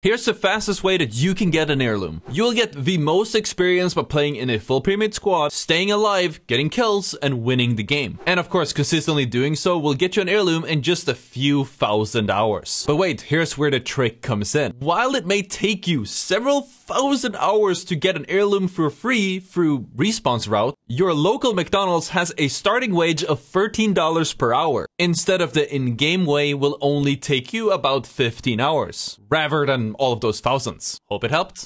Here's the fastest way that you can get an heirloom. You'll get the most experience by playing in a full premade squad, staying alive, getting kills, and winning the game. And of course, consistently doing so will get you an heirloom in just a few thousand hours. But wait, here's where the trick comes in. While it may take you several thousand hours to get an heirloom for free through Respawn's route, your local McDonald's has a starting wage of $13 per hour, instead of the in-game way will only take you about 15 hours, rather than all of those thousands. Hope it helped.